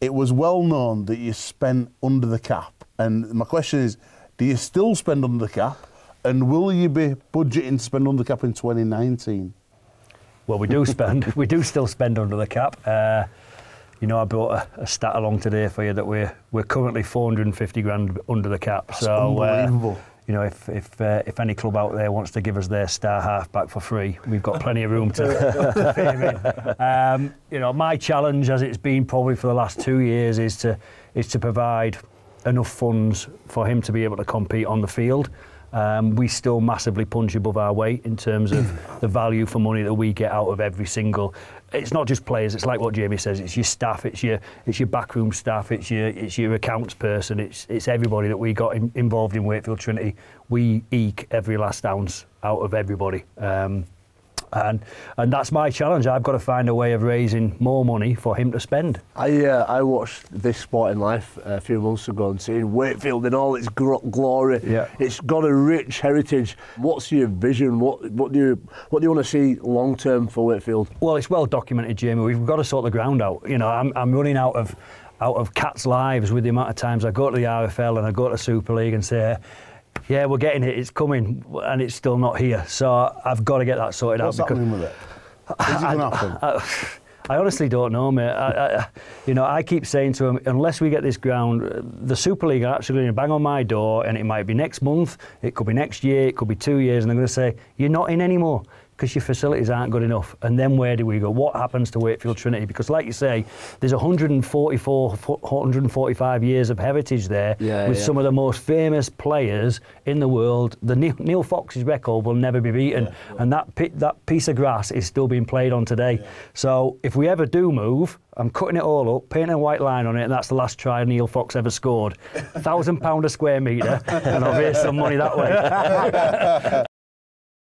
it was well known that you spent under the cap. And my question is, do you still spend under the cap? And will you be budgeting to spend under the cap in 2019? Well, we do spend. we do still spend under the cap. Uh, you know, I brought a, a, stat along today for you that we're we're currently 450 grand under the cap. That's so, unbelievable. Uh, you know, if if uh, if any club out there wants to give us their star half back for free, we've got plenty of room to. to fill in um, you know, my challenge, as it's been probably for the last two years, is to is to provide enough funds for him to be able to compete on the field um, we still massively punch above our weight in terms of the value for money that we get out of every single. It's not just players. It's like what Jamie says. It's your staff. It's your it's your backroom staff. It's your it's your accounts person. It's it's everybody that we got in, involved in Wakefield Trinity. We eke every last ounce out of everybody. Um, and and that's my challenge. I've got to find a way of raising more money for him to spend. I uh, I watched This Sporting Life a few months ago and seeing Wakefield in all its glory. Yeah. it's got a rich heritage. What's your vision? What what do you what do you want to see long term for Wakefield? Well, it's well documented, Jamie. We've got to sort the ground out. You know, I'm I'm running out of out of cats' lives with the amount of times I go to the RFL and I go to Super League and say yeah, we're getting it. It's coming, and it's still not here. So I've got to get that sorted What's out. What's happening with it? Is it going to happen? I, I, honestly don't know, mate. I, I, you know, I keep saying to him, unless we get this ground, the Super League are actually going to bang on my door, and it might be next month, it could be next year, it could be two years, and they're going to say, you're not in anymore because your facilities aren't good enough. And then where do we go? What happens to Wakefield Trinity? Because, like you say, there's 144, 145 years of heritage there yeah, with yeah. some of the most famous players in the world. The Neil, Neil Fox's record will never be beaten, yeah, and that that piece of grass is still being played on today. So, if we ever do move, I'm cutting it all up, painting a white line on it, and that's the last try Neil Fox ever scored. Thousand pound a square metre, and I'll raise some money that way.